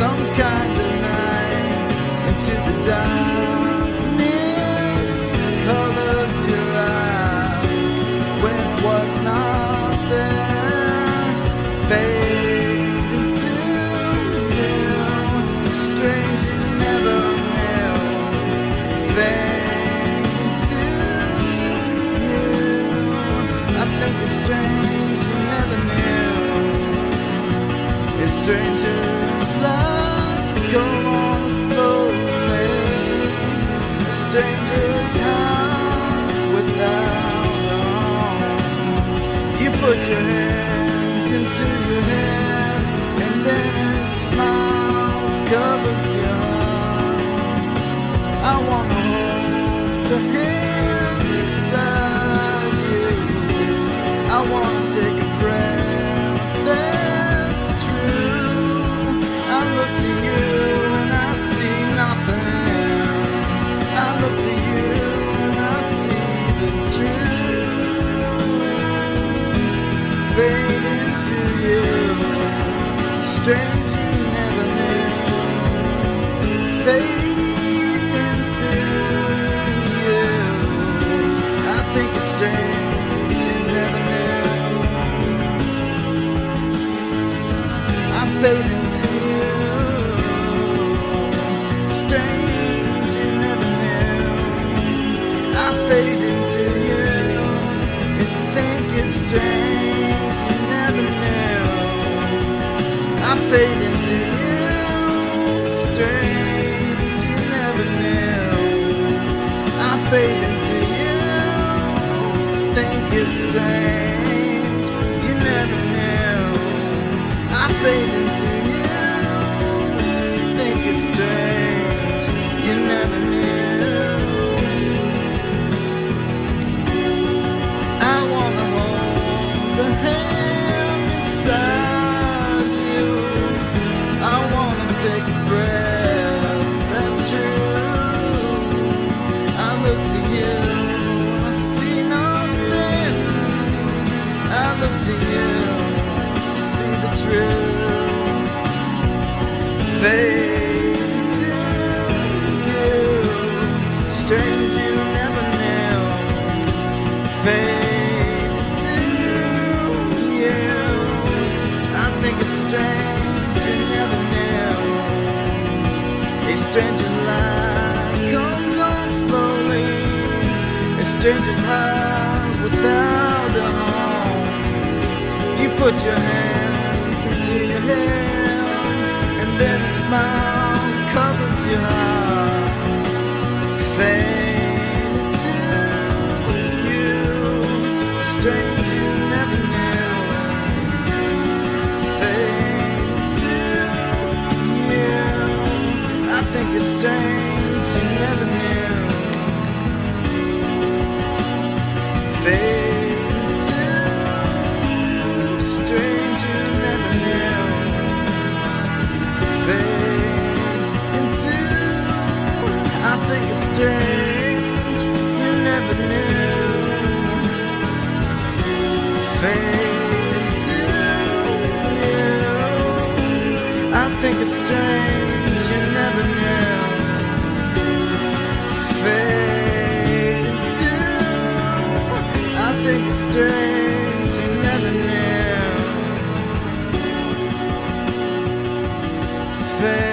some kind of night into the darkness colors your eyes with what's not there. Fade into new strange you never knew fade into you I think it's strange you never knew it's stranger lights come on slowly. Stranger's house without. You put your hands into your head, Fade into you. Strange you never knew. Fade into you. I think it's strange into you. Strange you never knew. I strange you never knew. I fade into you. Strange you never knew. I fade into you. Think it's strange you never knew. I fade to you to see the truth. Fade to you. Strange you never knew. Fade to you. I think it's strange you never knew. A stranger light comes on slowly. A stranger's heart without a home. You put your hands into your hair, and then a smile covers your heart. Fade to you, strange you never knew. Fade to you, I think it's strange you never things you never knew fade into you. I think it's strange you never knew. Fade into. I think it's strange you never knew. Fade